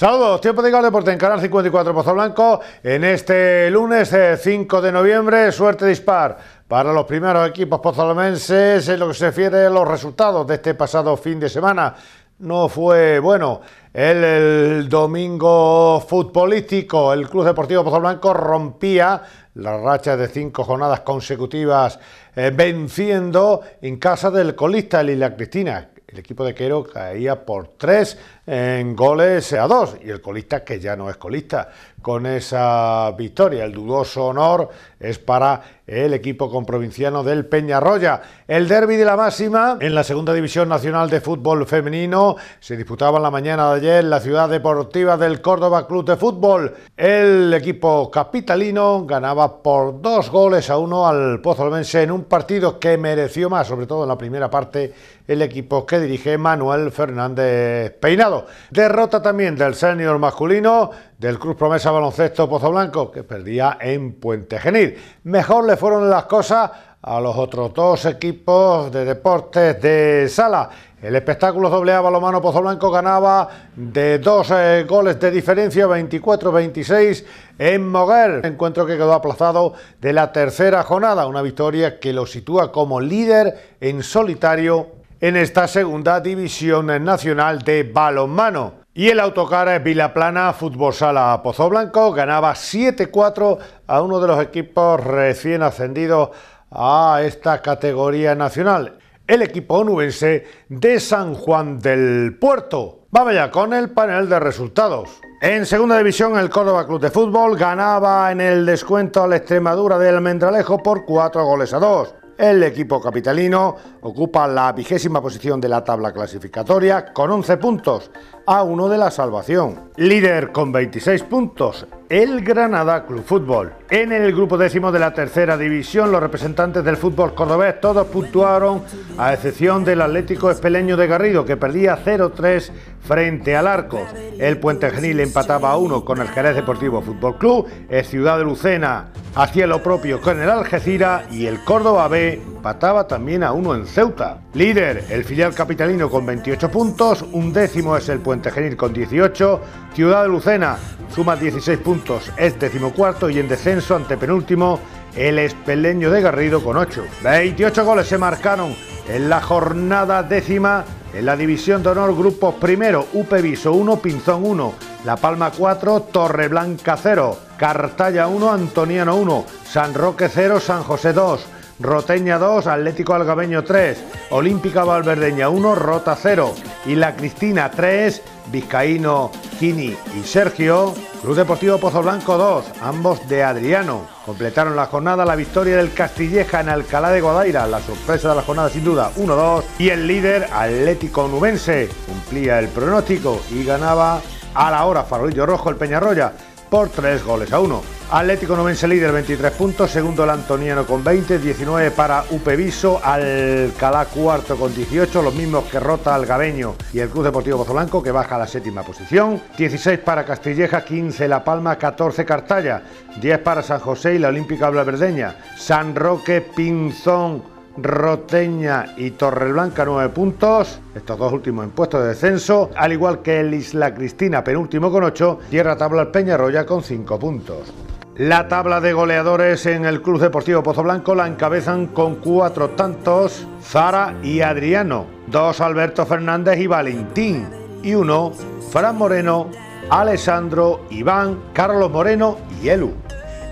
Saludos, tiempo de Deporte en Canal 54 Pozo Blanco. En este lunes 5 eh, de noviembre, suerte dispar para los primeros equipos pozolomenses en lo que se refiere a los resultados de este pasado fin de semana. No fue bueno. El, domingo futbolístico, el Club Deportivo Pozo Blanco rompía la racha de cinco jornadas consecutivas eh, venciendo en casa del colista Lila Cristina. El equipo de Quero caía por tres en goles a dos y el colista que ya no es colista con esa victoria. El dudoso honor es para el equipo comprovinciano del Peñarroya. El derby de la máxima en la segunda división nacional de fútbol femenino se disputaba en la mañana de ayer en la ciudad deportiva del Córdoba Club de Fútbol. El equipo capitalino ganaba por dos goles a uno al Pozolmense en un partido que mereció más, sobre todo en la primera parte, el equipo que dirige Manuel Fernández Peinado. Derrota también del senior masculino del Cruz Promesa Baloncesto Pozo Blanco, que perdía en Puente Genil. Mejor le fueron las cosas a los otros dos equipos de deportes de sala. El espectáculo doble A Balomano Pozo Blanco ganaba de dos eh, goles de diferencia, 24-26 en Moguer. Encuentro que quedó aplazado de la tercera jornada, una victoria que lo sitúa como líder en solitario en esta segunda división nacional de balonmano. Y el autocar Vilaplana Fútbol Sala Pozo Blanco ganaba 7-4 a uno de los equipos recién ascendidos a esta categoría nacional, el equipo onubense de San Juan del Puerto. Vamos ya con el panel de resultados. En segunda división, el Córdoba Club de Fútbol ganaba en el descuento a la Extremadura del Almendralejo por 4 goles a 2. El equipo capitalino ocupa la vigésima posición de la tabla clasificatoria con 11 puntos, a uno de la salvación. Líder con 26 puntos, el Granada Club Fútbol. En el grupo décimo de la tercera división, los representantes del fútbol cordobés todos puntuaron, a excepción del Atlético Espeleño de Garrido, que perdía 0-3 frente al Arco. El Puente Genil empataba a uno con el Jerez Deportivo Fútbol Club, el Ciudad de Lucena hacía lo propio con el Algeciras y el Córdoba B empataba también a uno en Ceuta. Líder, el filial capitalino con 28 puntos, un décimo es el Puente Genil con 18, Ciudad de Lucena suma 16 puntos, es decimocuarto y en descenso ante penúltimo el Espeleño de Garrido con 8. 28 goles se marcaron en la jornada décima en la división de honor grupos primero, Upe Viso 1, Pinzón 1, La Palma 4, Torreblanca 0, Cartaya 1, Antoniano 1, San Roque 0, San José 2, Roteña 2, Atlético Algabeño 3, Olímpica Valverdeña 1, Rota 0 y La Cristina 3, Vizcaíno, Kini y Sergio, Club Deportivo Pozo Blanco 2, ambos de Adriano. Completaron la jornada la victoria del Castilleja en Alcalá de Guadaira, la sorpresa de la jornada sin duda 1-2 y el líder Atlético Nubense cumplía el pronóstico y ganaba a la hora Farolillo Rojo el Peñarroya por 3 goles a 1. Atlético Novense líder 23 puntos, segundo el Antoniano con 20, 19 para Upeviso, Alcalá cuarto con 18, los mismos que Rota Algabeño y el Cruz Deportivo Pozo Blanco que baja a la séptima posición, 16 para Castilleja, 15 La Palma, 14 Cartaya, 10 para San José y la Olímpica Verdeña, San Roque, Pinzón, Roteña y Torreblanca 9 puntos, estos dos últimos en puesto de descenso, al igual que el Isla Cristina penúltimo con 8, tierra tabla el Peñarroya con 5 puntos. La tabla de goleadores en el Club Deportivo Pozo Blanco la encabezan con cuatro tantos Zara y Adriano, dos Alberto Fernández y Valentín y uno Fran Moreno, Alessandro, Iván, Carlos Moreno y Elu.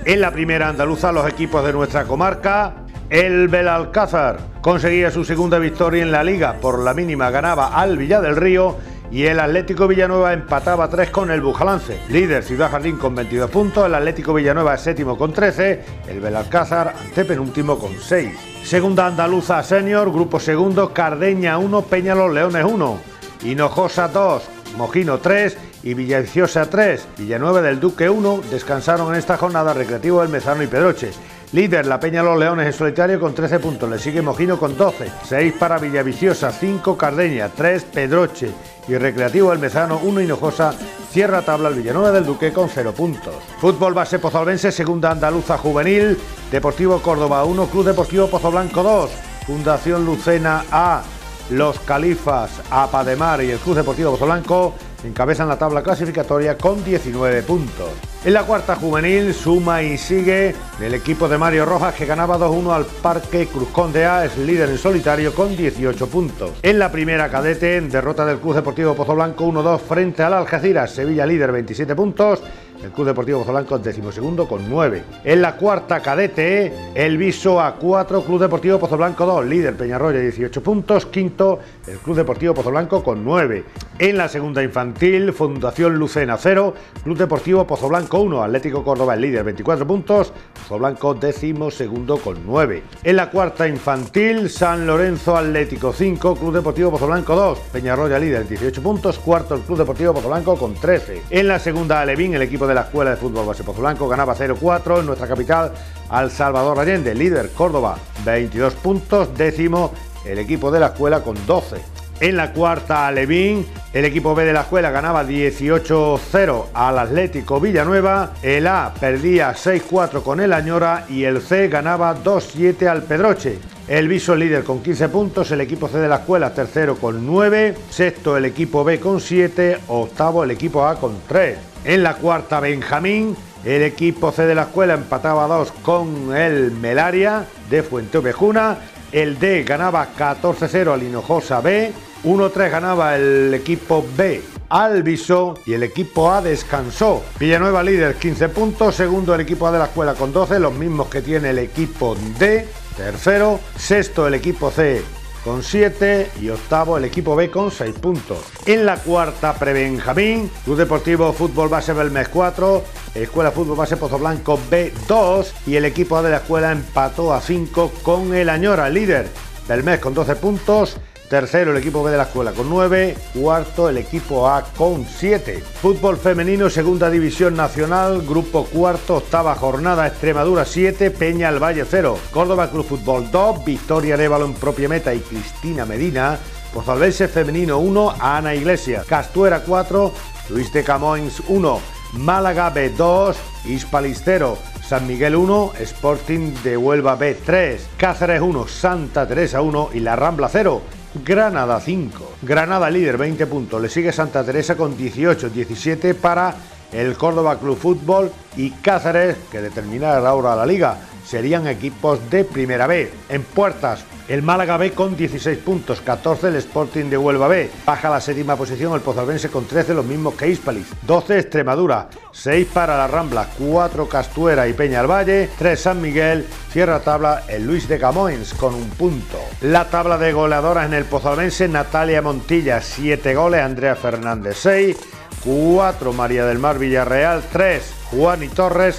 En la primera andaluza los equipos de nuestra comarca el Belalcázar conseguía su segunda victoria en la liga, por la mínima ganaba al Villa del Río y el Atlético Villanueva empataba 3 con el Bujalance. Líder Ciudad Jardín con 22 puntos, el Atlético Villanueva séptimo con 13, el Belalcázar antepenúltimo con 6. Segunda andaluza senior, grupo segundo, Cardeña 1, Peñalos Leones 1, Hinojosa 2, Mojino 3 y Villaviciosa 3. Villanueva del Duque 1 descansaron en esta jornada Recreativo del Mezano y Pedroche. Líder la Peña Los Leones en solitario con 13 puntos, le sigue Mojino con 12, 6 para Villaviciosa, 5 Cardeña, 3 Pedroche. Y Recreativo El Mezano, 1 Hinojosa, cierra tabla el Villanueva del Duque con 0 puntos. Fútbol base Pozolvense, segunda andaluza juvenil, Deportivo Córdoba 1, Club Deportivo Pozo Blanco 2, Fundación Lucena A, Los Califas, Apademar y el Club Deportivo Pozo Blanco encabezan la tabla clasificatoria con 19 puntos. En la cuarta juvenil suma y sigue el equipo de Mario Rojas que ganaba 2-1 al Parque Cruz Conde A, es líder en solitario con 18 puntos. En la primera cadete, derrota del Club Deportivo Pozo Blanco 1-2 frente al Algeciras, Sevilla líder 27 puntos. El Club Deportivo Pozo Blanco decimosegundo con 9. En la cuarta cadete, el Viso a 4, Club Deportivo Pozo Blanco 2, líder Peñarroya 18 puntos. Quinto, el Club Deportivo Pozo Blanco con 9. En la segunda infantil, Fundación Lucena 0, Club Deportivo Pozo Blanco 1, Atlético Córdoba el líder 24 puntos, Pozo Blanco décimo segundo con 9. En la cuarta infantil, San Lorenzo Atlético 5, Club Deportivo Pozo Blanco 2, Peñarroya líder 18 puntos, cuarto el Club Deportivo Pozo Blanco con 13. En la segunda Alevín, el equipo de la Escuela de Fútbol Base Pozo Blanco ganaba 0-4 en nuestra capital al Salvador Allende, líder Córdoba 22 puntos, décimo el equipo de la escuela con 12. En la cuarta, Alevín, el equipo B de la escuela ganaba 18-0 al Atlético Villanueva, el A perdía 6-4 con el Añora y el C ganaba 2-7 al Pedroche. El Viso líder con 15 puntos, el equipo C de la escuela tercero con 9, sexto el equipo B con 7, octavo el equipo A con 3. En la cuarta, Benjamín, el equipo C de la escuela empataba 2 con el Melaria de Fuente Ovejuna, el D ganaba 14-0 al Hinojosa B, 1-3 ganaba el equipo B Alviso y el equipo A descansó. Villanueva líder 15 puntos, segundo el equipo A de la escuela con 12, los mismos que tiene el equipo D, tercero, sexto el equipo C con 7 y octavo el equipo B con 6 puntos. En la cuarta pre-Benjamín, Club Deportivo Fútbol Base Belmez 4, Escuela Fútbol Base Pozo Blanco B 2 y el equipo A de la escuela empató a 5 con el Añora, líder Belmez con 12 puntos, Tercero el equipo B de la escuela con 9. Cuarto el equipo A con 7. Fútbol femenino, segunda división nacional. Grupo cuarto, octava jornada. Extremadura 7, Peña al Valle 0. Córdoba Club Fútbol 2. Victoria Arevalo en propia meta y Cristina Medina. Pozalbense femenino 1, Ana Iglesias. Castuera 4, Luis de Camoins 1. Málaga B 2, Hispalistero. San Miguel 1, Sporting de Huelva B 3, Cáceres 1, Santa Teresa 1 y La Rambla 0. Granada 5. Granada líder 20 puntos. Le sigue Santa Teresa con 18, 17 para el Córdoba Club Fútbol y Cáceres, que determinará ahora la liga. Serían equipos de primera B. En puertas, el Málaga B con 16 puntos, 14 el Sporting de Huelva B. Baja la séptima posición el Pozalbense con 13, los mismos que Hispalis. 12 Extremadura, 6 para la Rambla, 4 Castuera y Peña al Valle, 3 San Miguel, cierra tabla el Luis de Camoens con un punto. La tabla de goleadoras en el Pozalbense, Natalia Montilla, 7 goles, Andrea Fernández 6, 4 María del Mar Villarreal, 3 Juan y Torres,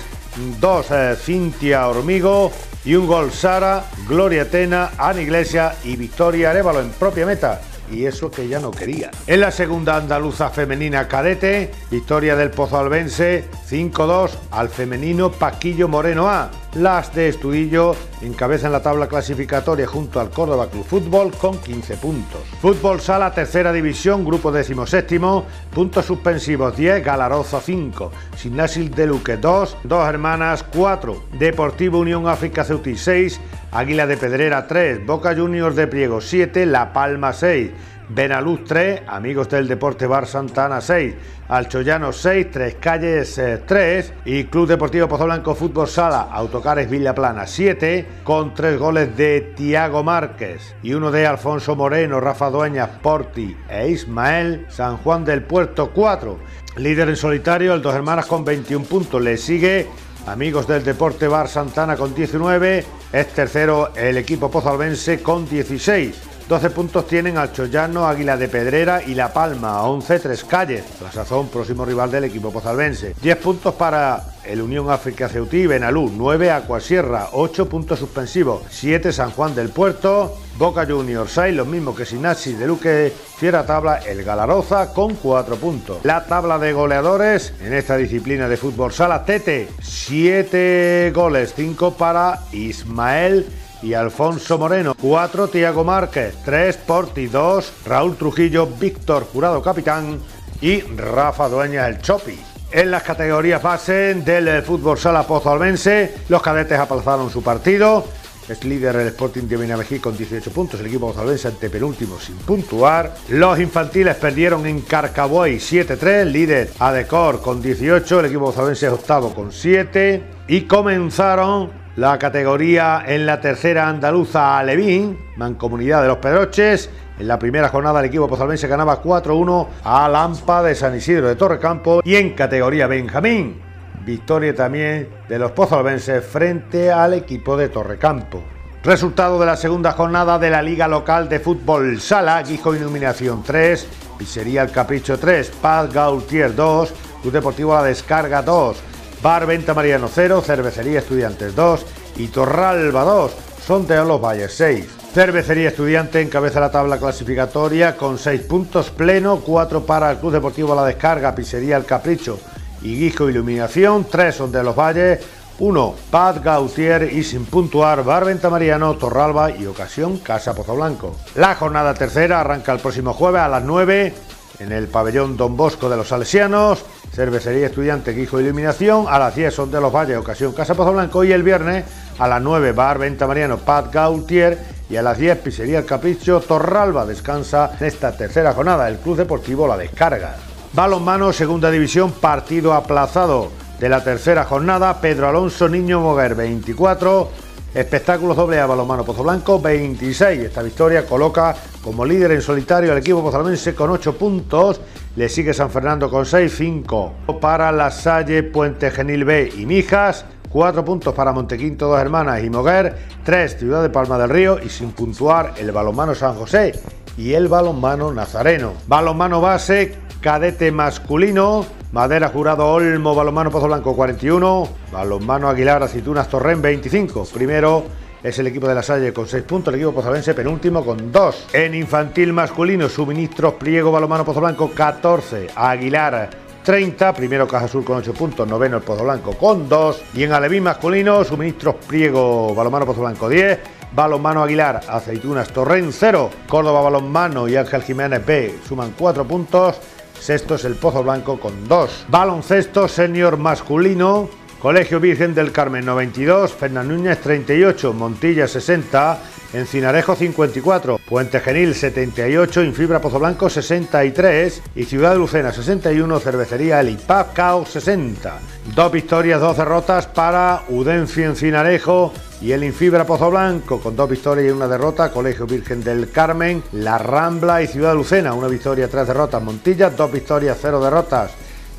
2 eh, Cintia Hormigo, y un gol Sara, Gloria Tena, Ana Iglesia y Victoria Arevalo en propia meta y eso que ya no quería. En la segunda andaluza femenina cadete, victoria del Pozo Albense 5-2 al femenino Paquillo Moreno A. Las de Estudillo encabezan la tabla clasificatoria junto al Córdoba Club Fútbol con 15 puntos. Fútbol Sala, tercera división, grupo séptimo, puntos suspensivos 10, Galaroza 5, Signasil de Luque 2, Dos Hermanas 4, Deportivo Unión África Ceutí 6, Águila de Pedrera 3, Boca Juniors de Priego 7, La Palma 6, Benaluz 3, Amigos del Deporte Bar Santana 6, Alchoyano 6, Tres Calles 3 eh, y Club Deportivo Pozo Blanco Fútbol Sala, Autocares Villa Plana 7, con tres goles de Tiago Márquez y uno de Alfonso Moreno, Rafa Dueñas, Porti e Ismael, San Juan del Puerto 4. Líder en solitario, el Dos Hermanas con 21 puntos, le sigue Amigos del Deporte Bar Santana con 19, es tercero el equipo pozalbense con 16. 12 puntos tienen al Chollano, Águila de Pedrera y La Palma, 11 Tres Calles, la sazón próximo rival del equipo pozalbense. 10 puntos para el Unión África Ceutí, Benalú, 9 Acuasierra, 8 puntos suspensivos, 7 San Juan del Puerto, Boca Juniors. 6, los mismos que Sinazzi de Luque, Fiera Tabla, el Galaroza con 4 puntos. La tabla de goleadores en esta disciplina de fútbol sala, Tete, 7 goles, 5 para Ismael y Alfonso Moreno, 4 Tiago Márquez, 3 Porti, 2 Raúl Trujillo, Víctor Jurado Capitán y Rafa Dueña el Chopi. En las categorías base del fútbol sala Pozo Albense, los cadetes aplazaron su partido Es líder el Sporting de Benavejí con 18 puntos. El equipo bozalbense ante penúltimo sin puntuar. Los infantiles perdieron en Carcaboy 7-3. Líder Adecor con 18. El equipo bozalbense es octavo con 7. Y comenzaron la categoría en la tercera andaluza Alevín, mancomunidad de los Pedroches. En la primera jornada el equipo pozalbense ganaba 4-1 a Lampa de San Isidro de Torrecampo y en categoría Benjamín, victoria también de los pozalbenses frente al equipo de Torrecampo. Resultado de la segunda jornada de la Liga Local de Fútbol Sala, Guijo Iluminación 3, Pizzería El Capricho 3, Paz Gautier 2, Club Deportivo La Descarga 2, Bar Venta Mariano 0, Cervecería Estudiantes 2 y Torralba 2, son de los Valles 6. Cervecería Estudiante encabeza la tabla clasificatoria con 6 puntos pleno, 4 para el Club Deportivo La Descarga, Pizzería El Capricho y Guijo Iluminación, 3 son de los Valles, 1 Paz Gautier y sin puntuar Bar Venta Mariano, Torralba y Ocasión Casa Pozo Blanco. La jornada tercera arranca el próximo jueves a las 9 en el pabellón Don Bosco de los Salesianos, Cervecería Estudiante Guijo Iluminación, a las 10 son de los Valles, ocasión Casa Blanco y el viernes a las 9 Bar Venta Mariano Pat Gautier y a las 10 Pizzería El Capricho Torralba descansa esta tercera jornada el Club Deportivo La Descarga. Balonmano, segunda división, partido aplazado de la tercera jornada, Pedro Alonso Niño Moguer 24, Espectáculos doble a balonmano Pozo Blanco 26. Esta victoria coloca como líder en solitario al equipo pozalmense con 8 puntos. Le sigue San Fernando con 6, 5 para La Salle, Puente Genil B y Mijas. 4 puntos para Montequinto, dos hermanas y Moguer. 3 Ciudad de Palma del Río y sin puntuar el balonmano San José y el balonmano Nazareno. Balonmano base, cadete masculino. Madera Jurado Olmo, Balonmano Pozo Blanco 41, Balonmano Aguilar Aceitunas Torren 25. Primero es el equipo de la Salle con 6 puntos, el equipo pozolense penúltimo con 2. En infantil masculino, suministros Pliego Balonmano Pozo Blanco 14, Aguilar 30, primero Caja Sur con 8 puntos, noveno el Pozo Blanco con 2. Y en Alevín masculino, suministros Pliego Balonmano Pozo Blanco 10, Balonmano Aguilar, Aceitunas Torren 0, Córdoba Balonmano y Ángel Jiménez B suman 4 puntos. Sexto es el Pozo Blanco con 2. Baloncesto senior masculino. Colegio Virgen del Carmen 92, Fernán Núñez 38, Montilla 60, Encinarejo 54, Puente Genil 78, Infibra Pozo Blanco 63 y Ciudad de Lucena 61, Cervecería El Cao 60. Dos victorias, dos derrotas para Udencio Encinarejo y el Infibra Pozo Blanco con dos victorias y una derrota, Colegio Virgen del Carmen, La Rambla y Ciudad Lucena, una victoria, tres derrotas, Montilla, dos victorias, cero derrotas,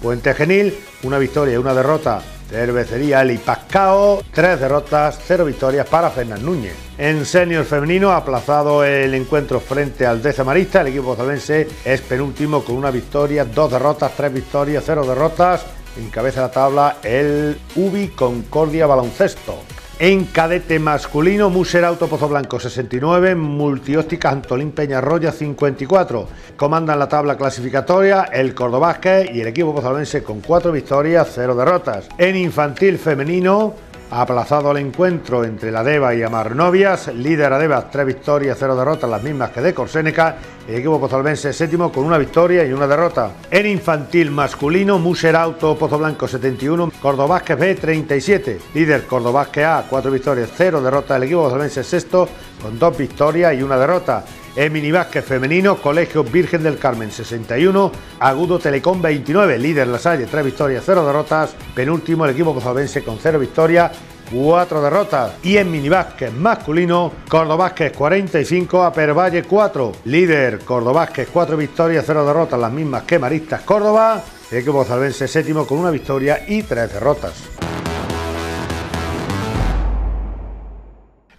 Puente Genil, una victoria y una derrota, Cervecería El Pascao, tres derrotas, cero victorias para Fernán Núñez. En senior femenino, aplazado el encuentro frente al Marista, el equipo pozolense es penúltimo con una victoria, dos derrotas, tres victorias, cero derrotas. Encabeza la tabla el Ubi Concordia Baloncesto. En cadete masculino, Muser Auto Pozo Blanco 69, Multiópticas Antolín Peñarroya 54. Comandan la tabla clasificatoria el Cordobásquez y el equipo pozalbense con 4 victorias, 0 derrotas. En infantil femenino, aplazado el encuentro entre la Deva y Amar Novias, líder Adeva, tres victorias, cero derrotas, las mismas que de Corsénica, el equipo pozalbense séptimo con una victoria y una derrota. En infantil masculino, Muser Auto Pozo Blanco 71, Cordobásquez B 37, líder Cordobásquez A, cuatro victorias, cero derrotas, el equipo pozalbense sexto con dos victorias y una derrota. En minibásquet femenino, Colegio Virgen del Carmen 61, Agudo Telecom 29, líder La Salle, 3 victorias, 0 derrotas, penúltimo el equipo pozalbense con 0 victorias, 4 derrotas. Y en minibásquet masculino, Cordobásquez 45, Apervalle 4, líder Cordobásquez 4 victorias, 0 derrotas, las mismas que Maristas Córdoba, el equipo pozalbense séptimo con una victoria y 3 derrotas.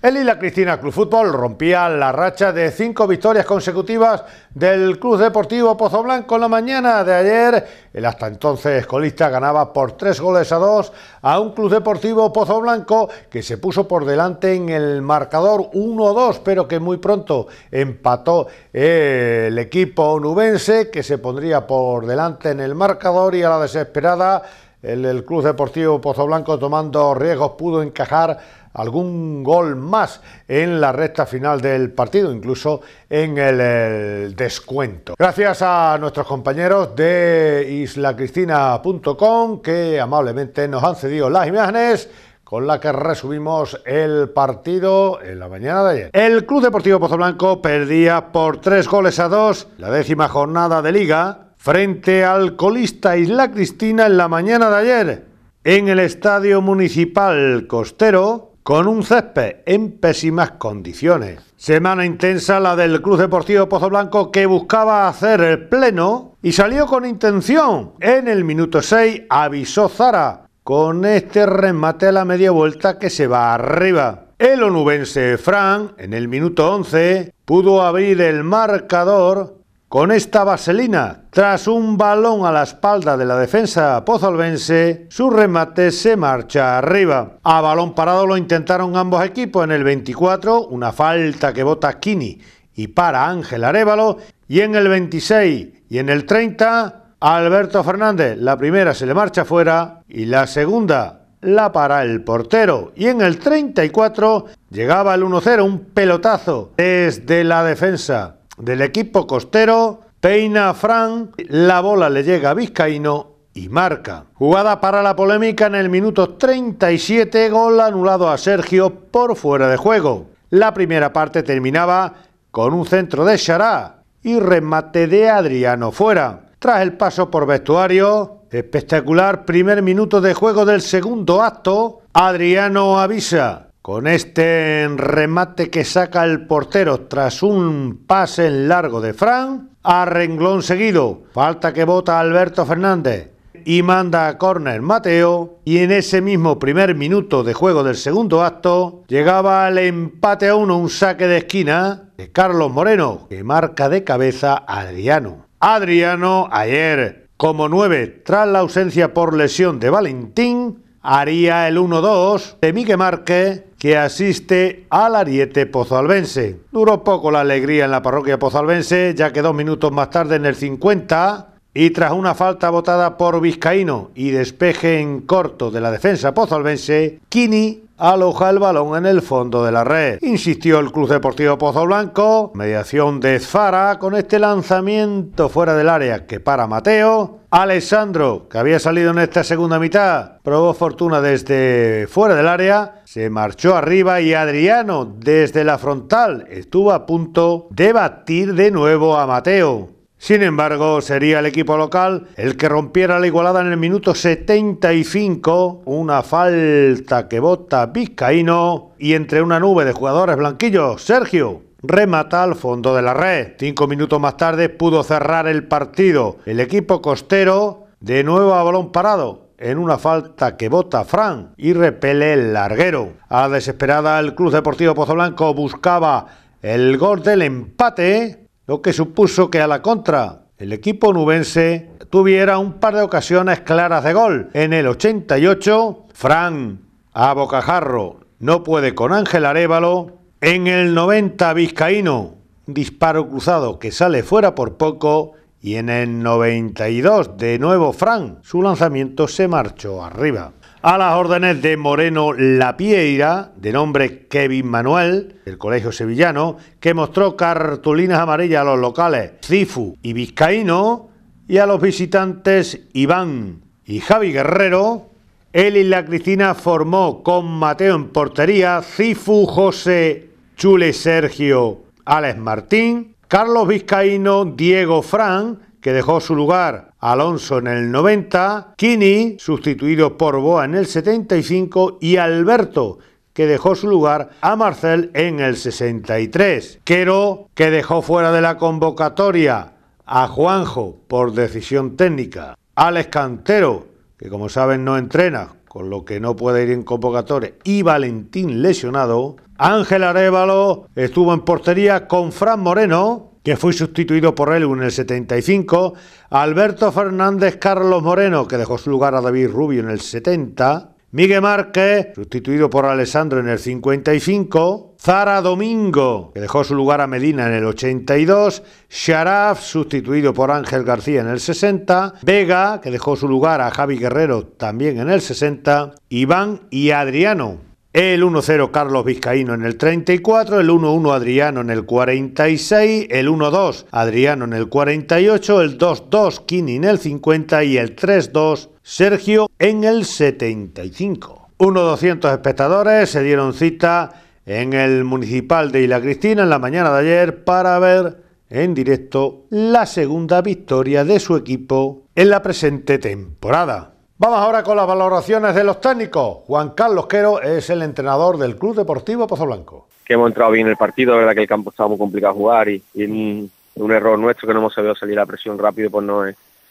El Lila Cristina Club Fútbol rompía la racha de cinco victorias consecutivas del Club Deportivo Pozo Blanco en la mañana de ayer. El hasta entonces colista ganaba por tres goles a dos a un Club Deportivo Pozo Blanco que se puso por delante en el marcador 1-2, pero que muy pronto empató el equipo nubense que se pondría por delante en el marcador y a la desesperada el, el Club Deportivo Pozo Blanco tomando riesgos pudo encajar algún gol más en la recta final del partido, incluso en el, descuento. Gracias a nuestros compañeros de islacristina.com que amablemente nos han cedido las imágenes con la que resumimos el partido en la mañana de ayer. El Club Deportivo Pozo Blanco perdía por tres goles a dos la décima jornada de liga frente al colista Isla Cristina en la mañana de ayer en el Estadio Municipal Costero con un césped en pésimas condiciones. Semana intensa la del Club Deportivo Pozo Blanco que buscaba hacer el pleno y salió con intención. En el minuto 6 avisó Zara con este remate a la media vuelta que se va arriba. El onubense Fran en el minuto 11 pudo abrir el marcador con esta vaselina, tras un balón a la espalda de la defensa pozolvense, su remate se marcha arriba. A balón parado lo intentaron ambos equipos en el 24, una falta que bota Kini y para Ángel Arevalo, y en el 26 y en el 30, Alberto Fernández. La primera se le marcha fuera y la segunda la para el portero. Y en el 34 llegaba el 1-0, un pelotazo desde la defensa del equipo costero, peina a Fran, la bola le llega a Vizcaíno y marca. Jugada para la polémica en el minuto 37, gol anulado a Sergio por fuera de juego. La primera parte terminaba con un centro de Chará y remate de Adriano fuera. Tras el paso por vestuario, espectacular primer minuto de juego del segundo acto, Adriano avisa con este remate que saca el portero tras un pase en largo de Fran, a renglón seguido, falta que bota Alberto Fernández y manda a córner Mateo y en ese mismo primer minuto de juego del segundo acto llegaba el empate a uno, un saque de esquina de Carlos Moreno que marca de cabeza a Adriano. Adriano ayer como nueve tras la ausencia por lesión de Valentín haría el 1-2 de Miguel Márquez que asiste al Ariete Pozalbense. Duró poco la alegría en la parroquia pozalbense, ya que dos minutos más tarde en el 50 y tras una falta votada por Vizcaíno y despeje en corto de la defensa pozalbense, Kini aloja el balón en el fondo de la red. Insistió el Club Deportivo Pozo Blanco, mediación de Zara con este lanzamiento fuera del área que para Mateo. Alessandro, que había salido en esta segunda mitad, probó fortuna desde fuera del área, se marchó arriba y Adriano desde la frontal estuvo a punto de batir de nuevo a Mateo. Sin embargo, sería el equipo local el que rompiera la igualada en el minuto 75, una falta que bota Vizcaíno y entre una nube de jugadores blanquillos, Sergio remata al fondo de la red. Cinco minutos más tarde pudo cerrar el partido. El equipo costero de nuevo a balón parado en una falta que bota Fran y repele el larguero. A desesperada el Club Deportivo Pozo Blanco buscaba el gol del empate lo que supuso que a la contra el equipo nubense tuviera un par de ocasiones claras de gol. En el 88, Fran a bocajarro no puede con Ángel Arevalo. En el 90, Vizcaíno, disparo cruzado que sale fuera por poco. Y en el 92, de nuevo Fran, su lanzamiento se marchó arriba a las órdenes de Moreno Lapieira, de nombre Kevin Manuel, del Colegio Sevillano, que mostró cartulinas amarillas a los locales Cifu y Vizcaíno y a los visitantes Iván y Javi Guerrero. Él y la Cristina formó con Mateo en portería, Cifu, José, Chule, Sergio, Alex Martín, Carlos Vizcaíno, Diego Fran, que dejó su lugar Alonso en el 90, Kini, sustituido por Boa en el 75 y Alberto, que dejó su lugar a Marcel en el 63. Quero, que dejó fuera de la convocatoria a Juanjo por decisión técnica. Alex Cantero, que como saben no entrena, con lo que no puede ir en convocatoria, y Valentín lesionado. Ángel Arevalo estuvo en portería con Fran Moreno, que fue sustituido por él en el 75, Alberto Fernández Carlos Moreno, que dejó su lugar a David Rubio en el 70, Miguel Márquez, sustituido por Alessandro en el 55, Zara Domingo, que dejó su lugar a Medina en el 82, Sharaf, sustituido por Ángel García en el 60, Vega, que dejó su lugar a Javi Guerrero también en el 60, Iván y Adriano, el 1-0 Carlos Vizcaíno en el 34, el 1-1 Adriano en el 46, el 1-2 Adriano en el 48, el 2-2 Kini en el 50 y el 3-2 Sergio en el 75. Unos 200 espectadores se dieron cita en el municipal de Isla Cristina en la mañana de ayer para ver en directo la segunda victoria de su equipo en la presente temporada. Vamos ahora con las valoraciones de los técnicos. Juan Carlos Quero es el entrenador del Club Deportivo Pozo Blanco. Que hemos entrado bien en el partido, la verdad que el campo estaba muy complicado jugar y, y un, error nuestro que no hemos sabido salir a presión rápido, pues no,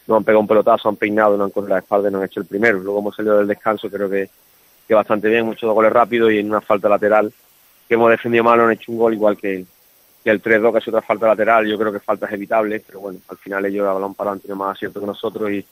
no han pegado un pelotazo, han peinado, no han cogido la espalda y no han hecho el primero. Luego hemos salido del descanso, creo que, que bastante bien, muchos goles rápidos y en una falta lateral que hemos defendido mal, han hecho un gol igual que, que el 3-2, que es otra falta lateral. Yo creo que faltas evitables, pero bueno, al final ellos a balón parado han tenido más acierto que nosotros y,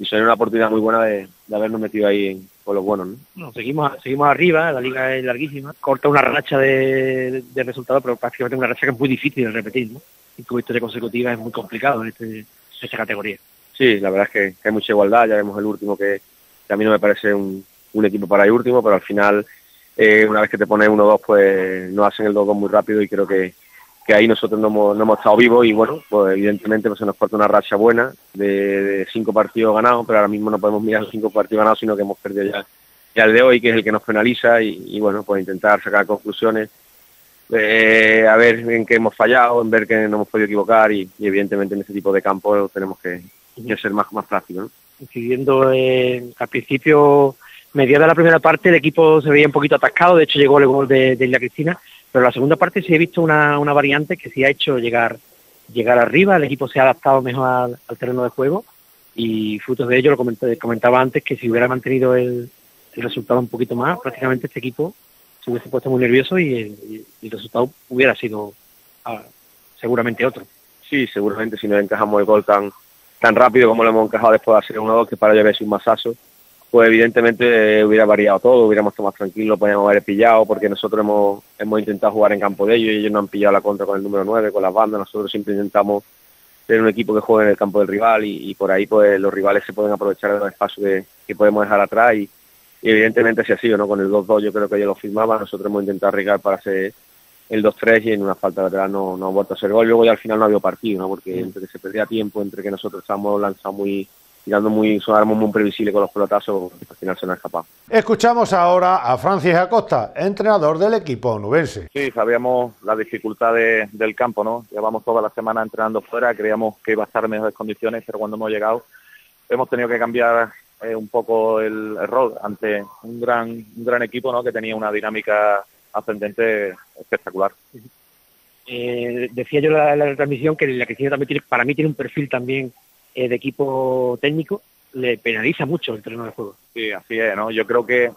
y son una oportunidad muy buena de, habernos metido ahí con los buenos. ¿no? seguimos, seguimos arriba, la liga es larguísima, corta una racha de, de resultados, pero prácticamente una racha que es muy difícil de repetir. ¿no? Cinco victorias consecutivas es muy complicado en, este, esta categoría. Sí, la verdad es que, hay mucha igualdad, ya vemos el último que, a mí no me parece un, un equipo para ir último, pero al final eh, una vez que te pones 1-2, pues no hacen el 2-2 muy rápido y creo que, que ahí nosotros no hemos, no hemos estado vivos y bueno, pues evidentemente pues se nos corta una racha buena de, cinco partidos ganados, pero ahora mismo no podemos mirar los cinco partidos ganados, sino que hemos perdido ya, el de hoy, que es el que nos penaliza y, bueno, pues intentar sacar conclusiones, eh, a ver en qué hemos fallado, en ver que no hemos podido equivocar y, evidentemente en ese tipo de campo tenemos que, ser más, más prácticos. ¿no? Eh, al principio mediada la primera parte el equipo se veía un poquito atascado, de hecho llegó el gol de, de Isla Cristina, pero la segunda parte sí he visto una, una variante que sí ha hecho llegar, llegar arriba, el equipo se ha adaptado mejor al, terreno de juego y frutos de ello, lo comentaba antes, que si hubiera mantenido el, resultado un poquito más, prácticamente este equipo se hubiese puesto muy nervioso y el, resultado hubiera sido ah, seguramente otro. Sí, seguramente si no encajamos el gol tan, tan rápido como lo hemos encajado después de hacer uno 2 que para ello es un masazo pues evidentemente eh, hubiera variado todo, hubiéramos estado más tranquilos, podíamos haber pillado, porque nosotros hemos, hemos intentado jugar en campo de ellos y ellos no han pillado la contra con el número 9, con las bandas, nosotros siempre intentamos tener un equipo que juegue en el campo del rival y, por ahí pues los rivales se pueden aprovechar de los espacios que, podemos dejar atrás y, evidentemente si ha sido, ¿no? Con el 2-2 yo creo que ellos lo firmaban, nosotros hemos intentado arriesgar para hacer el 2-3 y en una falta lateral no, no ha vuelto a ser gol, luego ya al final no ha habido partido, ¿no? Porque entre que se perdía tiempo, entre que nosotros estábamos lanzados muy tirando muy, muy previsible con los pelotazos, al final se nos escapa. Escuchamos ahora a Francis Acosta, entrenador del equipo nubense. Sí, sabíamos la dificultad del campo, ¿no? Llevamos toda la semana entrenando fuera, creíamos que iba a estar en mejores condiciones, pero cuando hemos llegado hemos tenido que cambiar eh, un poco el, rol ante un gran, un gran equipo, ¿no? Que tenía una dinámica ascendente espectacular. Eh, decía yo en la, transmisión que la Cristina también tiene, para mí tiene un perfil también eh, de equipo técnico le penaliza mucho el terreno de juego. Sí, así es, ¿no? Yo creo que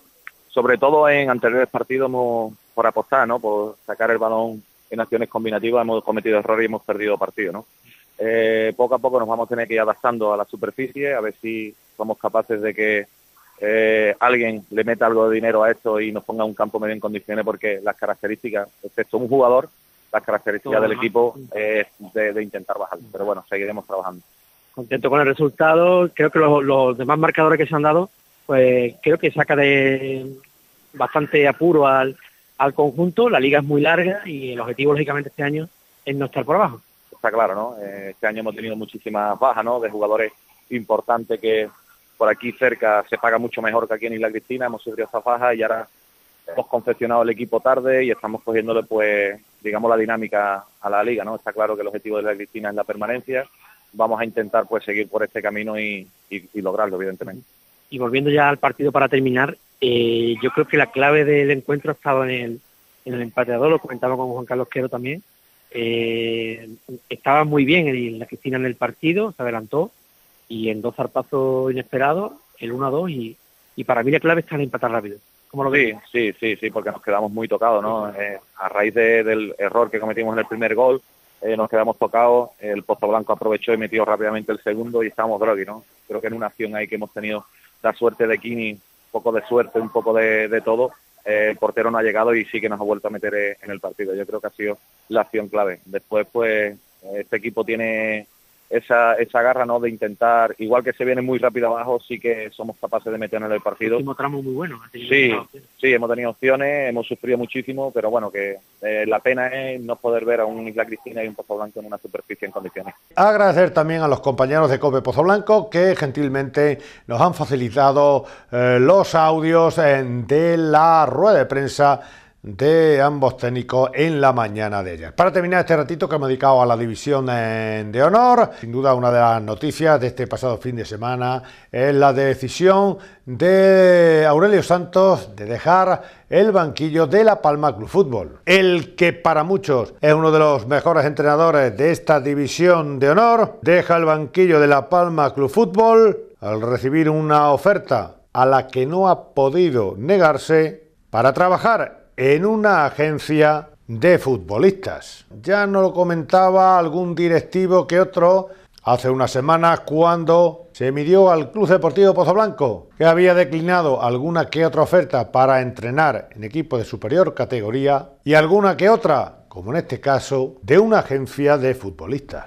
sobre todo en anteriores partidos hemos, por apostar, ¿no? Por sacar el balón en acciones combinativas hemos cometido errores y hemos perdido partidos, ¿no? Eh, poco a poco nos vamos a tener que ir adaptando a la superficie, a ver si somos capaces de que eh, alguien le meta algo de dinero a esto y nos ponga un campo medio en condiciones, porque las características, excepto un jugador, las características del equipo es de intentar bajar. Pero bueno, seguiremos trabajando contento con el resultado. Creo que los, demás marcadores que se han dado, pues creo que saca de bastante apuro al, al conjunto. La liga es muy larga y el objetivo, lógicamente, este año es no estar por abajo. Está claro, ¿no? Eh, este año hemos tenido muchísimas bajas, ¿no? De jugadores importantes que por aquí cerca se paga mucho mejor que aquí en Isla Cristina. Hemos sufrido esa baja y ahora hemos confeccionado el equipo tarde y estamos cogiéndole, pues, digamos, la dinámica a la liga, ¿no? Está claro que el objetivo de Isla Cristina es la permanencia vamos a intentar pues seguir por este camino y, lograrlo, evidentemente. Y volviendo ya al partido para terminar, eh, yo creo que la clave del encuentro ha estado en el, en el empateador, lo comentaba con Juan Carlos Quero también. Eh, estaba muy bien en la Cristina en el partido, se adelantó y en dos zarpazos inesperados, el 1-2 y, y para mí la clave está en empatar rápido. ¿Cómo lo sí, sí, sí, sí, porque nos quedamos muy tocados, ¿no? Eh, a raíz del error que cometimos en el primer gol, eh, nos quedamos tocados, el Pozo Blanco aprovechó y metió rápidamente el segundo y estábamos drogui, ¿no? Creo que en una acción ahí que hemos tenido la suerte de Kini, un poco de suerte, un poco de, todo, eh, el portero no ha llegado y sí que nos ha vuelto a meter eh, en el partido. Yo creo que ha sido la acción clave. Después, pues, este equipo tiene esa, esa garra no de intentar, igual que se viene muy rápido abajo, sí que somos capaces de meternos en el partido. Último tramo muy bueno. Sí, sí, hemos tenido opciones, hemos sufrido muchísimo, pero bueno, que eh, la pena es no poder ver a un Isla Cristina y un Pozo Blanco en una superficie en condiciones. Agradecer también a los compañeros de COPE Pozo Blanco que gentilmente nos han facilitado eh, los audios de la rueda de prensa de ambos técnicos en la mañana de ayer. Para terminar este ratito que hemos dedicado a la división de honor, sin duda una de las noticias de este pasado fin de semana es la decisión de Aurelio Santos de dejar el banquillo de La Palma Club Fútbol. El que para muchos es uno de los mejores entrenadores de esta división de honor, deja el banquillo de La Palma Club Fútbol al recibir una oferta a la que no ha podido negarse para trabajar en una agencia de futbolistas. Ya no lo comentaba algún directivo que otro hace unas semanas cuando se midió al Club Deportivo Pozo Blanco, que había declinado alguna que otra oferta para entrenar en equipo de superior categoría y alguna que otra, como en este caso, de una agencia de futbolistas.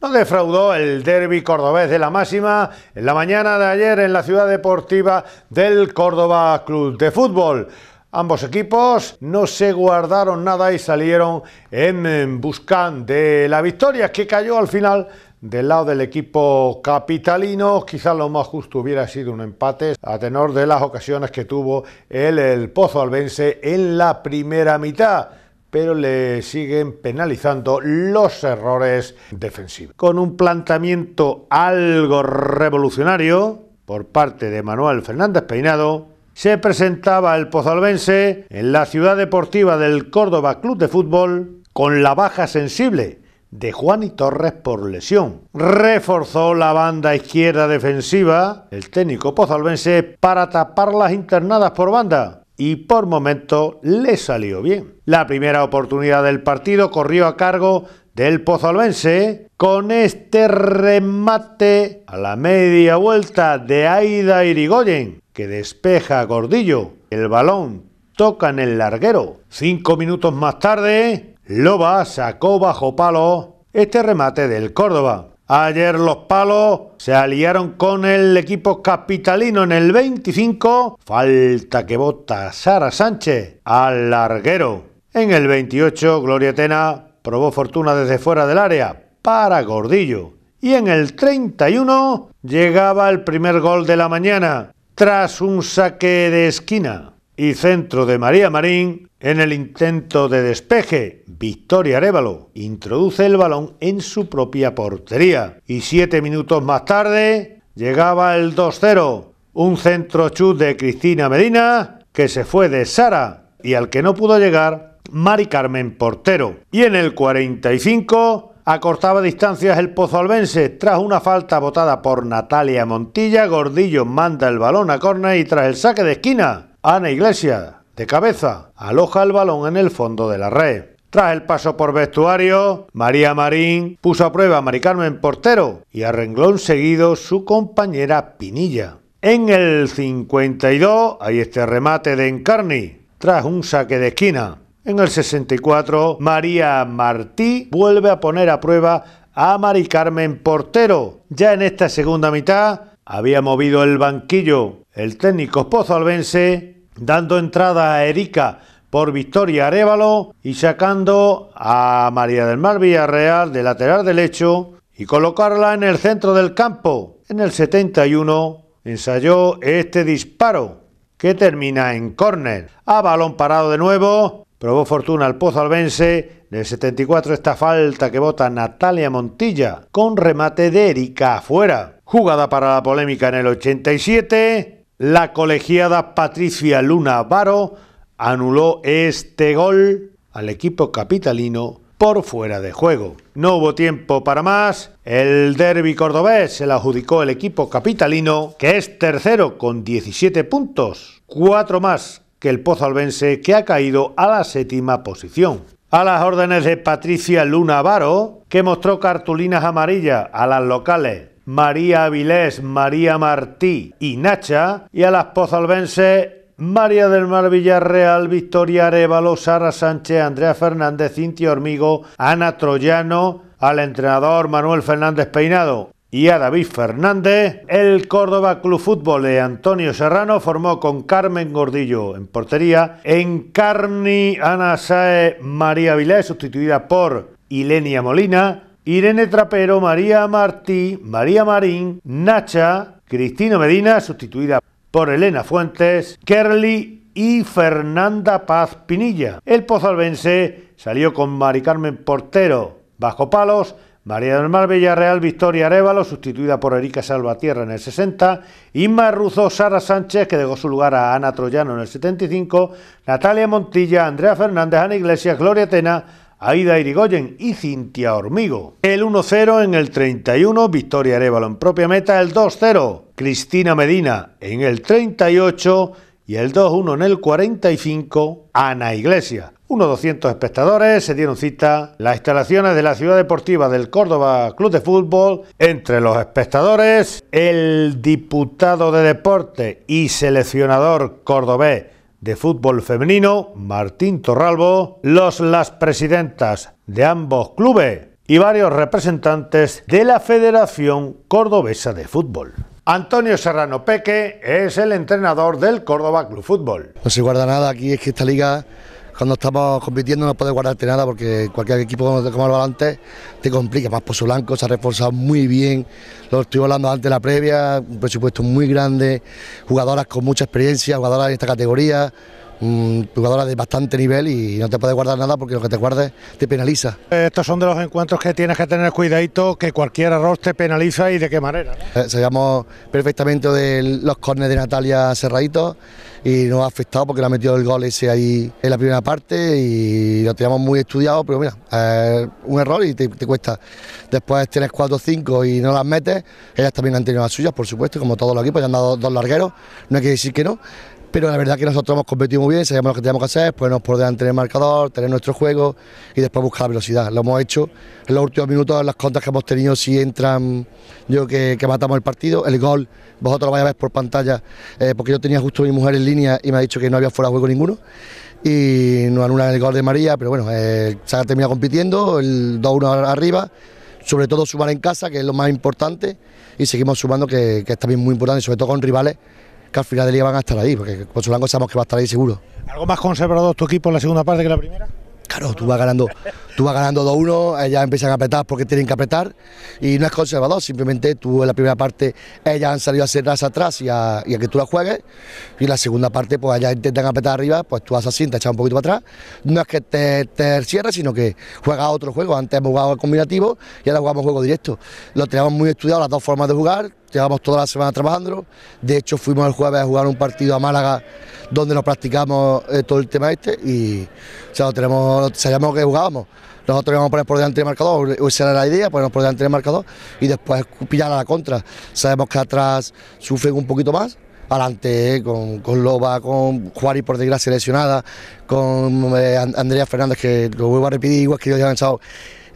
No defraudó el derby cordobés de la máxima en la mañana de ayer en la ciudad deportiva del Córdoba Club de Fútbol. Ambos equipos no se guardaron nada y salieron en busca de la victoria que cayó al final del lado del equipo capitalino. Quizás lo más justo hubiera sido un empate a tenor de las ocasiones que tuvo el, el Pozo Albense en la primera mitad pero le siguen penalizando los errores defensivos. Con un planteamiento algo revolucionario por parte de Manuel Fernández Peinado, se presentaba el pozalbense en la ciudad deportiva del Córdoba Club de Fútbol con la baja sensible de Juan y Torres por lesión. Reforzó la banda izquierda defensiva, el técnico pozalbense, para tapar las internadas por banda y por momento le salió bien. La primera oportunidad del partido corrió a cargo del Pozolvense con este remate a la media vuelta de Aida Irigoyen que despeja Gordillo. El balón toca en el larguero. Cinco minutos más tarde, Loba sacó bajo palo este remate del Córdoba. Ayer los palos se aliaron con el equipo capitalino en el 25. Falta que vota Sara Sánchez al larguero. En el 28, Gloria Tena probó fortuna desde fuera del área para Gordillo. Y en el 31 llegaba el primer gol de la mañana tras un saque de esquina y centro de María Marín en el intento de despeje. Victoria Arévalo introduce el balón en su propia portería y siete minutos más tarde llegaba el 2-0, un centro chut de Cristina Medina que se fue de Sara y al que no pudo llegar Mari Carmen Portero. Y en el 45 acortaba distancias el Pozo Albense tras una falta votada por Natalia Montilla. Gordillo manda el balón a corna y tras el saque de esquina Ana Iglesias, de cabeza, aloja el balón en el fondo de la red. Tras el paso por vestuario, María Marín puso a prueba a Mari Carmen Portero y a renglón seguido su compañera Pinilla. En el 52 hay este remate de Encarni, tras un saque de esquina. En el 64, María Martí vuelve a poner a prueba a Mari Carmen Portero. Ya en esta segunda mitad había movido el banquillo el técnico pozalbense, dando entrada a Erika por Victoria Arevalo y sacando a María del Mar Villarreal de lateral derecho y colocarla en el centro del campo. En el 71 ensayó este disparo que termina en córner. A balón parado de nuevo, probó fortuna al pozalbense. En el 74 esta falta que vota Natalia Montilla con remate de Erika afuera. Jugada para la polémica en el 87 la colegiada Patricia Luna Varo anuló este gol al equipo capitalino por fuera de juego. No hubo tiempo para más. El derby cordobés se la adjudicó el equipo capitalino, que es tercero con 17 puntos, cuatro más que el Pozo Albense, que ha caído a la séptima posición. A las órdenes de Patricia Luna Varo, que mostró cartulinas amarillas a las locales María Avilés, María Martí y Nacha, y a las pozalbenses María del Mar Villarreal, Victoria Arevalo, Sara Sánchez, Andrea Fernández, Cintia Hormigo, Ana Troyano, al entrenador Manuel Fernández Peinado y a David Fernández, el Córdoba Club Fútbol de Antonio Serrano formó con Carmen Gordillo en portería, en Carni Ana Sae María Vilés, sustituida por Ilenia Molina, Irene Trapero, María Martí, María Marín, Nacha, Cristina Medina, sustituida por Elena Fuentes, Kerly y Fernanda Paz Pinilla. El pozalbense salió con Mari Carmen Portero bajo palos, María del Mar Villarreal, Victoria Arevalo, sustituida por Erika Salvatierra en el 60, Inma Ruzo, Sara Sánchez, que dejó su lugar a Ana Troyano en el 75, Natalia Montilla, Andrea Fernández, Ana Iglesias, Gloria Tena, Aida Irigoyen y Cintia Hormigo. El 1-0 en el 31, Victoria Arevalo en propia meta, el 2-0, Cristina Medina en el 38 y el 2-1 en el 45, Ana Iglesias. Unos 200 espectadores se dieron cita las instalaciones de la ciudad deportiva del Córdoba Club de Fútbol. Entre los espectadores, el diputado de deporte y seleccionador cordobés de fútbol femenino, Martín Torralbo, los las presidentas de ambos clubes y varios representantes de la Federación Cordobesa de Fútbol. Antonio Serrano Peque es el entrenador del Córdoba Club Fútbol. No se guarda nada aquí, es que esta liga cuando estamos compitiendo no puede guardarte nada porque cualquier equipo como el Valante te complica. Más Pozo Blanco se ha reforzado muy bien, lo estoy hablando antes de la previa, un presupuesto muy grande, jugadoras con mucha experiencia, jugadoras en esta categoría jugadora de bastante nivel y no te puedes guardar nada porque lo que te guardes te penaliza. Estos son de los encuentros que tienes que tener cuidadito, que cualquier error te penaliza y de qué manera. ¿no? Eh, sabíamos perfectamente de los cornes de Natalia Serradito y nos ha afectado porque le ha metido el gol ese ahí en la primera parte y lo teníamos muy estudiado, pero mira, un error y te, cuesta. Después tienes 4 o 5 y no las metes, ellas también han tenido las suyas, por supuesto, como todos los equipos, ya han dado dos largueros, no hay que decir que no, pero la verdad que nosotros hemos competido muy bien, sabíamos lo que teníamos que hacer, ponernos por delante del marcador, tener nuestro juego y después buscar la velocidad. Lo hemos hecho en los últimos minutos, las contras que hemos tenido, si entran, yo que, que matamos el partido, el gol, vosotros lo vais a ver por pantalla, eh, porque yo tenía justo mi mujer en línea y me ha dicho que no había fuera de juego ninguno y nos anulan el gol de María, pero bueno, eh, se ha terminado compitiendo, el 2-1 arriba, sobre todo sumar en casa, que es lo más importante, y seguimos sumando, que, que es también muy importante, sobre todo con rivales que al final del día van a estar ahí, porque con Blanco sabemos que va a estar ahí seguro. ¿Algo más conservador tu equipo en la segunda parte que la primera? Claro, tú vas ganando, tú vas ganando 2-1, ellas empiezan a apretar porque tienen que apretar y no es conservador, simplemente tú en la primera parte ellas han salido a cerrarse atrás y a, que tú la juegues y en la segunda parte pues ellas intentan apretar arriba, pues tú vas así, te echas un poquito para atrás, no es que te, te cierres, sino que juegas otro juego, antes hemos jugado el combinativo y ahora jugamos juego directo, lo tenemos muy estudiado las dos formas de jugar, llevamos toda la semana trabajando, de hecho fuimos el jueves a jugar un partido a Málaga donde nos practicamos eh, todo el tema este y o sea, tenemos, sabíamos que jugábamos. Nosotros íbamos a poner por delante del marcador, esa era la idea, ponernos por delante del marcador y después pillar a la contra. Sabemos que atrás sufren un poquito más, adelante eh, con, con, Loba, con Juari por desgracia lesionada, con eh, Andrea Fernández que lo vuelvo a repetir, igual que yo ya he pensado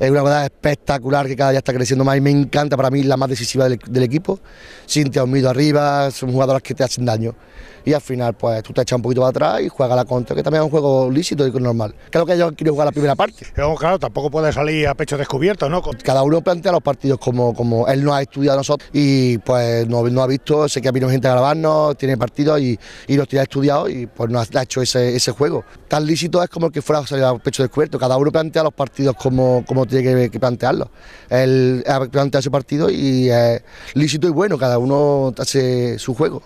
es una cosa espectacular que cada día está creciendo más y me encanta para mí la más decisiva del, del equipo. Cintia Olmido arriba, son jugadoras que te hacen daño y al final pues tú te echas un poquito para atrás y juegas la contra, que también es un juego lícito y normal. Creo que ellos quieren jugar la primera parte. Pero claro, tampoco puede salir a pecho descubierto, ¿no? Cada uno plantea los partidos como, como él no ha estudiado a nosotros y pues no, no ha visto, sé que ha venido gente a grabarnos, tiene partidos y, y los tiene estudiado y pues no ha hecho ese, ese juego. Tan lícito es como el que fuera a salir a pecho descubierto, cada uno plantea los partidos como, como tiene que, plantearlos. Él plantea su partido y es lícito y bueno, cada uno hace su juego.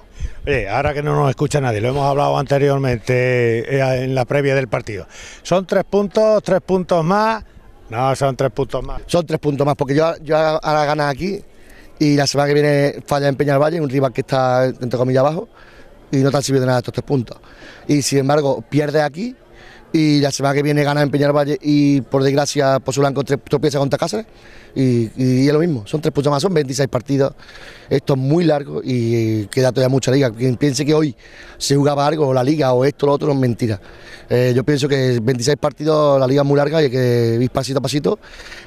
Ahora que no nos escucha nadie, lo hemos hablado anteriormente eh, en la previa del partido. Son tres puntos, tres puntos más. No, son tres puntos más. Son tres puntos más, porque yo, yo ahora ganas aquí y la semana que viene falla en Peñalvalle, un rival que está entre comillas abajo, y no te han servido de nada estos tres puntos. Y sin embargo, pierdes aquí y la semana que viene gana en Peñarvalle y por desgracia Pozo Blanco tropieza contra Cáceres y, y, es lo mismo, son tres puntos más, son 26 partidos, esto es muy largo y queda todavía mucha liga. Quien piense que hoy se jugaba algo, la liga o esto o lo otro, es mentira. Eh, yo pienso que 26 partidos, la liga es muy larga y hay que ir pasito a pasito.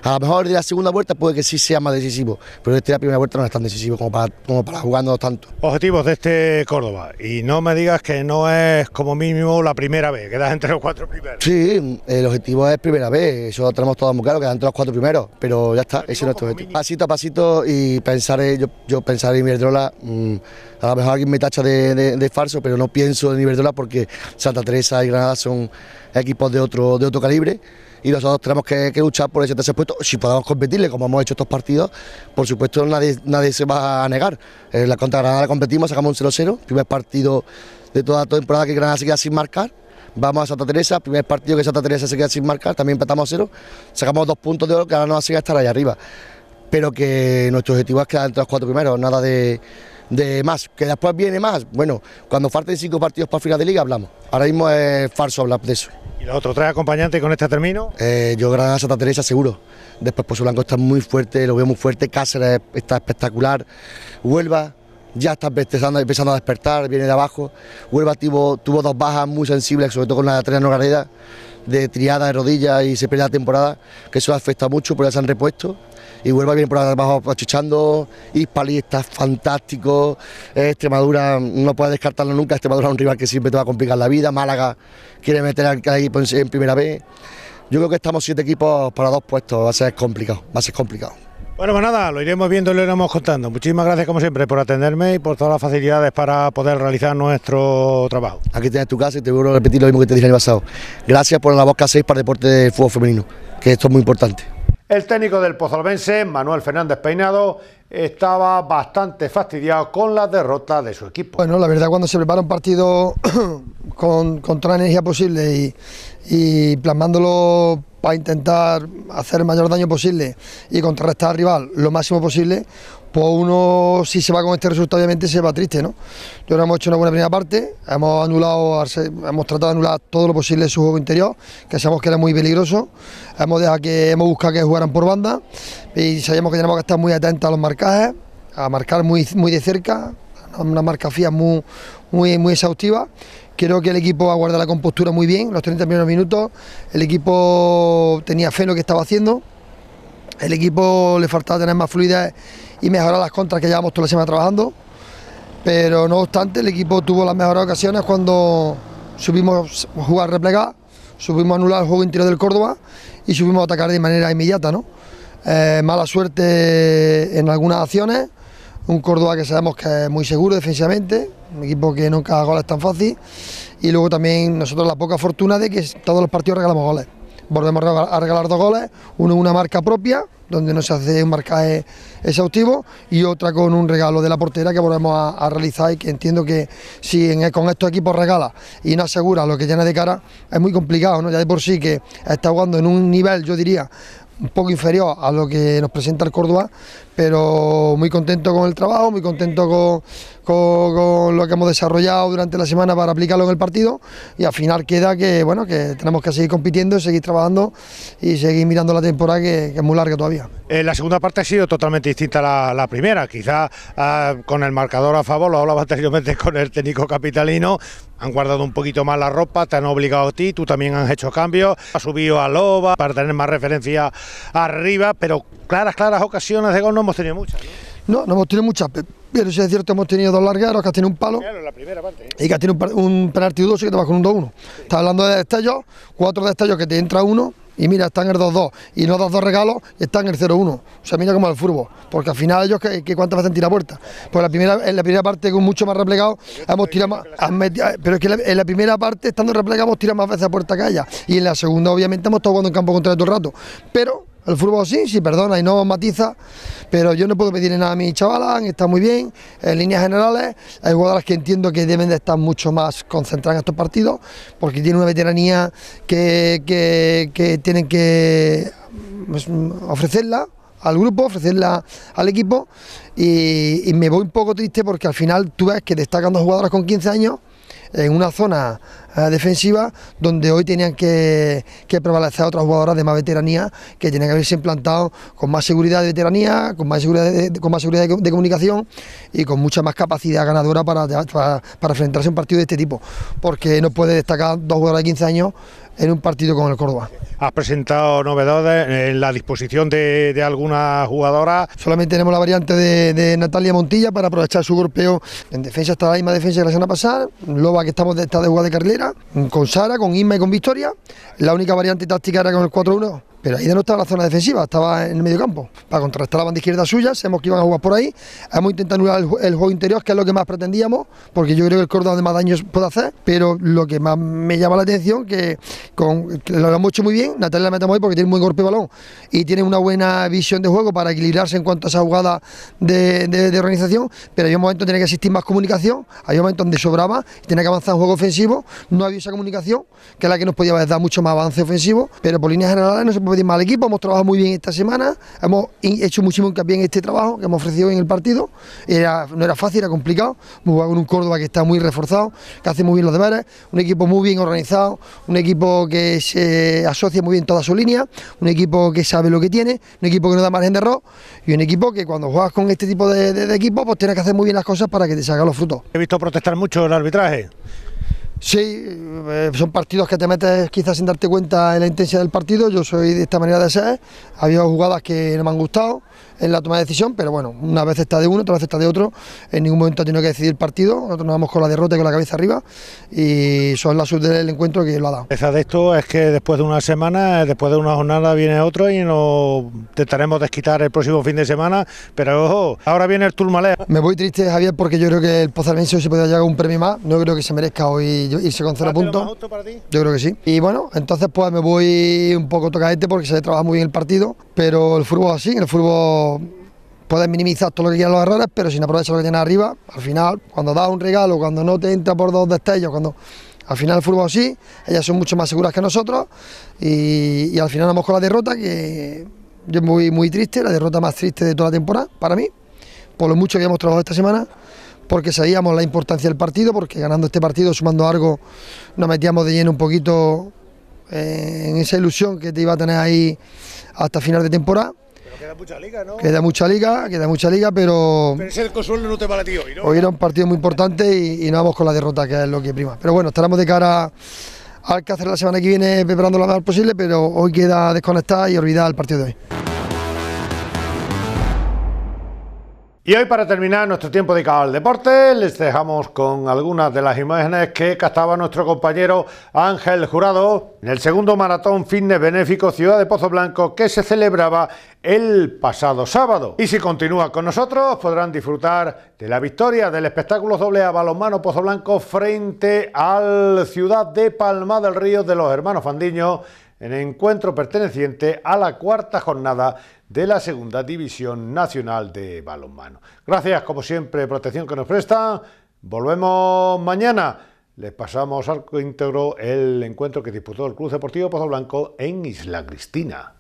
A lo mejor de la segunda vuelta puede que sí sea más decisivo, pero este de la primera vuelta no es tan decisivo como para, como para jugando tanto. Objetivos de este Córdoba, y no me digas que no es como mínimo la primera vez, quedas entre los cuatro primeros. Sí, el objetivo es primera vez, eso lo tenemos todos muy claro, quedan entre los cuatro primeros, pero ya está ese es nuestro objetivo. Pasito a pasito y pensar, yo, yo pensar en Iberdrola, mmm, a lo mejor alguien me tacha de, de, de, falso, pero no pienso en Iberdrola porque Santa Teresa y Granada son equipos de otro, de otro calibre y nosotros tenemos que, que, luchar por ese tercer puesto. Si podemos competirle, como hemos hecho estos partidos, por supuesto nadie, nadie se va a negar. En la contra Granada competimos, sacamos un 0-0, primer partido de toda la temporada que Granada se queda sin marcar. Vamos a Santa Teresa, primer partido que Santa Teresa se queda sin marcar, también empatamos a cero, sacamos dos puntos de oro que ahora nos hace estar ahí arriba. Pero que nuestro objetivo es quedar entre los cuatro primeros, nada de, de más. Que después viene más, bueno, cuando falten cinco partidos para final de liga hablamos. Ahora mismo es falso hablar de eso. ¿Y los otros tres acompañantes con este termino? Eh, yo Granada Santa Teresa seguro. Después Pozo Blanco está muy fuerte, lo veo muy fuerte, Cáceres está espectacular, Huelva ya está empezando, a despertar, viene de abajo. Huelva tuvo, dos bajas muy sensibles, sobre todo con la de Triano Gareda, de triada de rodillas y se pierde la temporada, que eso afecta mucho, pero ya se han repuesto. Y Huelva viene por abajo achichando, Hispali está fantástico, Extremadura no puede descartarlo nunca, Extremadura es un rival que siempre te va a complicar la vida, Málaga quiere meter al equipo en primera vez. Yo creo que estamos siete equipos para dos puestos, va a ser complicado, va a ser complicado. Bueno, pues nada, lo iremos viendo y lo iremos contando. Muchísimas gracias, como siempre, por atenderme y por todas las facilidades para poder realizar nuestro trabajo. Aquí tienes tu casa y te vuelvo a repetir lo mismo que te dije el año pasado. Gracias por la voz que hacéis para el deporte de fútbol femenino, que esto es muy importante. El técnico del Pozalbense, Manuel Fernández Peinado, estaba bastante fastidiado con la derrota de su equipo. Bueno, la verdad cuando se prepara un partido con, con toda la energía posible y, y plasmándolo para intentar hacer el mayor daño posible y contrarrestar al rival lo máximo posible, pues uno si se va con este resultado obviamente se va triste, ¿no? Yo hemos hecho una buena primera parte, hemos anulado, hemos tratado de anular todo lo posible su juego interior, que sabemos que era muy peligroso, hemos dejado que hemos buscado que jugaran por banda y sabíamos que tenemos que estar muy atentos a los marcajes, a marcar muy, muy de cerca, una marcafía muy, muy, muy exhaustiva Creo que el equipo aguarda la compostura muy bien, los 30 primeros minutos. El equipo tenía fe en lo que estaba haciendo. El equipo le faltaba tener más fluidez y mejorar las contras que llevamos toda la semana trabajando. Pero no obstante, el equipo tuvo las mejores ocasiones cuando subimos a jugar replegar, subimos a anular el juego interior del Córdoba y subimos a atacar de manera inmediata. ¿no? Eh, mala suerte en algunas acciones, un Córdoba que sabemos que es muy seguro defensivamente, un equipo que nunca haga goles tan fácil y luego también nosotros la poca fortuna de que todos los partidos regalamos goles. Volvemos a regalar dos goles, uno una marca propia, donde no se hace un marcaje exhaustivo, y otra con un regalo de la portera que volvemos a, realizar y que entiendo que si con estos equipos regala y no asegura lo que tiene de cara, es muy complicado, ¿no? ya de por sí que está jugando en un nivel, yo diría, un poco inferior a lo que nos presenta el Córdoba, pero muy contento con el trabajo, muy contento con, con, lo que hemos desarrollado durante la semana para aplicarlo en el partido y al final queda que bueno que tenemos que seguir compitiendo, seguir trabajando y seguir mirando la temporada que, es muy larga todavía. Eh, la segunda parte ha sido totalmente distinta a la, primera, quizás eh, con el marcador a favor, lo hablaba anteriormente con el técnico capitalino, han guardado un poquito más la ropa, te han obligado a ti, tú también has hecho cambios, has subido a Loba para tener más referencia arriba, pero claras, claras ocasiones de gol no hemos tenido muchas. ¿no? No, no hemos tenido muchas, pero si es cierto, hemos tenido dos largueros, que has tenido un palo. Claro, la primera parte, ¿eh? Y que has tenido un, un penalti dudoso que te vas con un 2-1. Estás hablando de destellos, cuatro destellos que te entra uno. Y mira, están en el 2-2 y no das dos regalos están en el 0-1. O sea, mira como el fútbol. Porque al final ellos, que, que cuántas veces han tirado puerta. Pues la primera, en la primera parte, con mucho más replegado, hemos tirado más. Pero es que en la primera parte, estando replegados, hemos tirado más veces a puerta que allá. Y en la segunda, obviamente, hemos estado jugando en campo contra todo el rato. Pero el fútbol sí, sí perdona y no matiza, pero yo no puedo pedirle nada a mis chavalas, está muy bien, en líneas generales, hay jugadoras que entiendo que deben de estar mucho más concentradas en estos partidos, porque tienen una veteranía que, que, que tienen que pues, ofrecerla al grupo, ofrecerla al equipo y, y, me voy un poco triste porque al final tú ves que destacan dos jugadoras con 15 años en una zona eh, defensiva donde hoy tenían que, prevalecer otras jugadoras de más veteranía que tienen que haberse implantado con más seguridad de veteranía, con más seguridad de, con más seguridad de, comunicación y con mucha más capacidad ganadora para, para, para enfrentarse a un partido de este tipo, porque no puede destacar dos jugadores de 15 años en un partido con el Córdoba. Has presentado novedades en la disposición de, de algunas jugadoras. Solamente tenemos la variante de, Natalia Montilla para aprovechar su golpeo en defensa, está la misma defensa que la semana pasada. Loba que estamos de, está de jugada de carrilera, con Sara, con Isma y con Victoria. La única variante táctica era con el 4-1 pero ahí no estaba la zona defensiva, estaba en el medio campo. Para contrarrestar la banda izquierda suya, sabemos que iban a jugar por ahí. Hemos intentado anular el, juego interior, que es lo que más pretendíamos, porque yo creo que el Córdoba de más daños puede hacer, pero lo que más me llama la atención que, con, lo hemos hecho muy bien, Natalia la metemos ahí porque tiene un buen golpe de balón y tiene una buena visión de juego para equilibrarse en cuanto a esa jugada de, organización, pero hay un momento donde tiene que existir más comunicación, hay un momento donde sobraba y tiene que avanzar en juego ofensivo, no había esa comunicación, que es la que nos podía dar mucho más avance ofensivo, pero por líneas generales no se puede mal equipo, hemos trabajado muy bien esta semana, hemos hecho muchísimo hincapié en este trabajo que hemos ofrecido en el partido, era, no era fácil, era complicado, hemos con un Córdoba que está muy reforzado, que hace muy bien los deberes, un equipo muy bien organizado, un equipo que se asocia muy bien toda su línea, un equipo que sabe lo que tiene, un equipo que no da margen de error y un equipo que cuando juegas con este tipo de, de, equipos pues tienes que hacer muy bien las cosas para que te salgan los frutos. He visto protestar mucho el arbitraje. Sí, eh, son partidos que te metes quizás sin darte cuenta en la intensidad del partido. Yo soy de esta manera de ser. Había jugadas que no me han gustado, en la toma de decisión, pero bueno, una vez está de uno, otra vez está de otro, en ningún momento ha tenido que decidir el partido, nosotros nos vamos con la derrota y con la cabeza arriba y son la suerte del encuentro que lo ha dado. Esa de esto es que después de una semana, después de una jornada viene otro y nos intentaremos desquitar el próximo fin de semana, pero ojo, ahora viene el Turmalea. Me voy triste, Javier, porque yo creo que el Pozalmense se podría llegar a un premio más, no creo que se merezca hoy irse con cero puntos. Yo creo que sí. Y bueno, entonces pues me voy un poco tocadete porque se trabaja muy bien el partido, pero el fútbol así, el fútbol puedes minimizar todo lo que quieras los errores, pero sin aprovechar lo que tienes arriba, al final, cuando das un regalo, cuando no te entra por dos destellos, cuando al final el fútbol sí, ellas son mucho más seguras que nosotros y, al final vamos con la derrota que yo muy, muy triste, la derrota más triste de toda la temporada para mí, por lo mucho que hemos trabajado esta semana, porque sabíamos la importancia del partido, porque ganando este partido, sumando algo, nos metíamos de lleno un poquito eh, en esa ilusión que te iba a tener ahí hasta final de temporada Queda mucha liga, ¿no? Queda mucha liga, queda mucha liga, pero. Pero ese consuelo no te vale hoy, ¿no? Hoy era un partido muy importante y, no vamos con la derrota, que es lo que prima. Pero bueno, estaremos de cara al que hacer la semana que viene preparando lo mejor posible, pero hoy queda desconectar y olvidar el partido de hoy. Y hoy para terminar nuestro tiempo dedicado al deporte, les dejamos con algunas de las imágenes que captaba nuestro compañero Ángel Jurado en el segundo maratón fitness benéfico Ciudad de Pozo Blanco que se celebraba el pasado sábado. Y si continúa con nosotros podrán disfrutar de la victoria del espectáculo doble a balonmano Pozo Blanco frente al Ciudad de Palma del Río de los hermanos Fandiño en encuentro perteneciente a la cuarta jornada de la Segunda División Nacional de Balonmano. Gracias, como siempre, protección que nos presta. Volvemos mañana. Les pasamos al íntegro el encuentro que disputó el Club Deportivo Pozo Blanco en Isla Cristina.